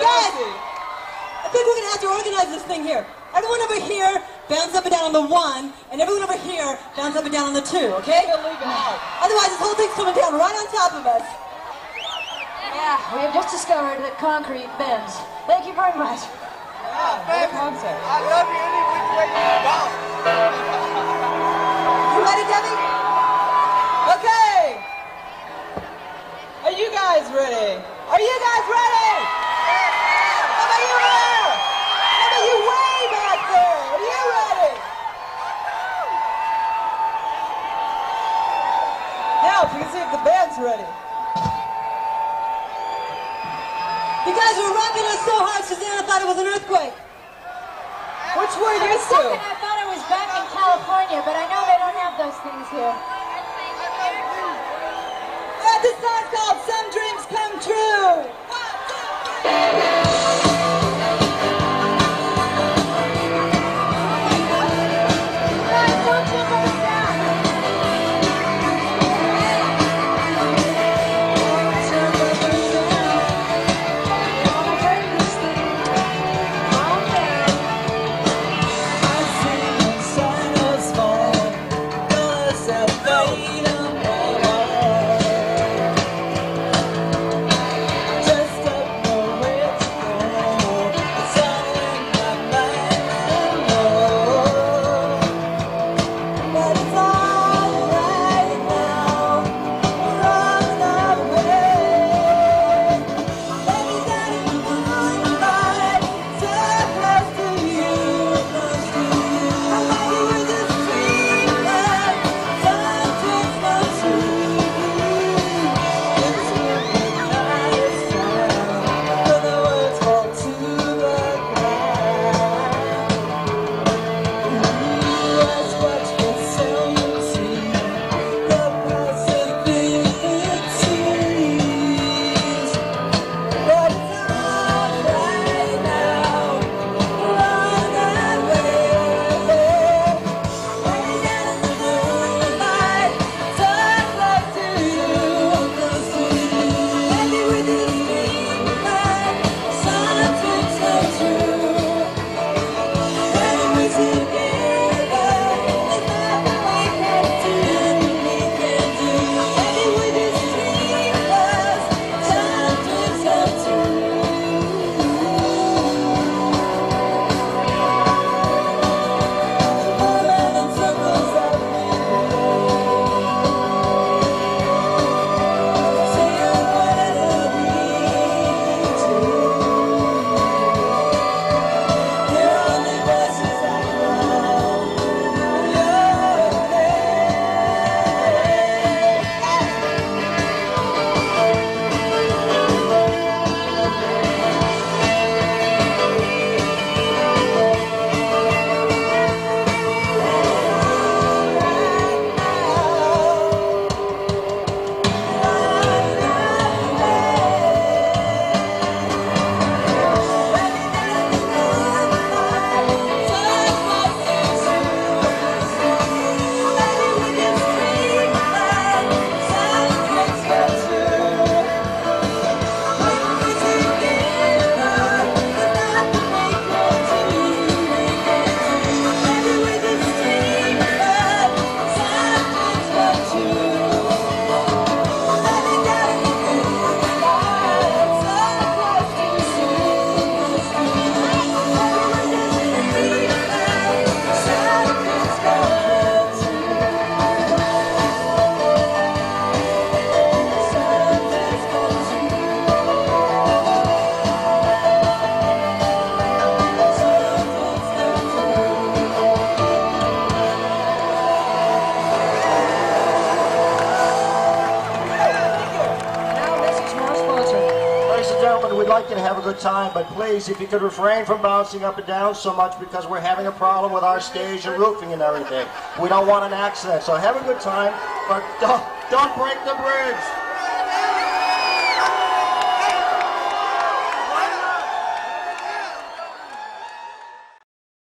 guys, I think we're gonna have to organize this thing here. Everyone over here, bounce up and down on the one, and everyone over here, bounce up and down on the two, okay? Otherwise, this whole thing's coming down right on top of us. Yeah, we have just discovered that concrete bends. Thank you very much. Ah, Great concept. I love you any which way you go. You ready, Debbi? Okay. Are you guys ready? Are you guys ready? If you can see if the band's ready. You guys were rocking us so hard, Susanna thought it was an earthquake. Which were a second. I thought I was back in California, but I know they don't have those things here. Uh, this song's called Some like have a good time, but please, if you could refrain from bouncing up and down so much because we're having a problem with our stage and roofing and everything. We don't want an accident, so have a good time, but don't, don't break the bridge.